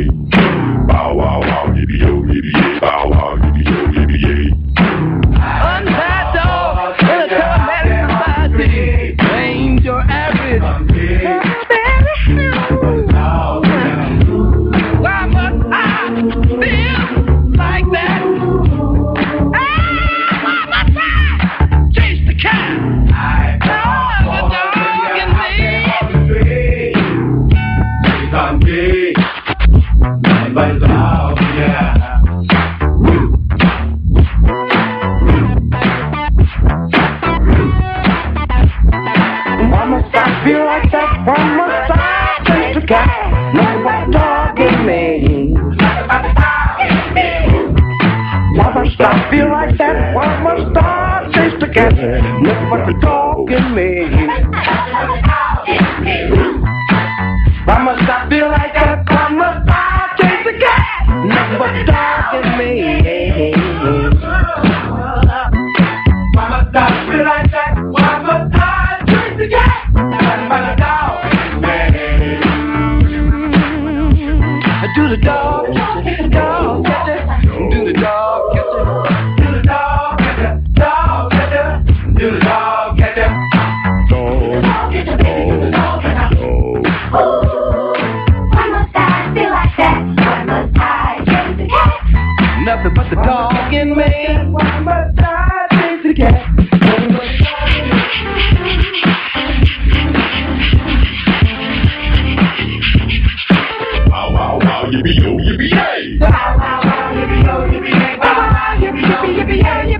yay. Why must I feel like that? Why must I chase the cat? Nobody talking me. Why must I feel like that? Why must I chase the cat? Nobody talking me. Me. Feel like that? Why must I the dog, do the dog, The dog in me. The cat? Yippee, yo, yippee, yay! Wow, wow, wow, yippee, yo, yippee, yay! Wow, wow, yippee, yo, yippee, yay!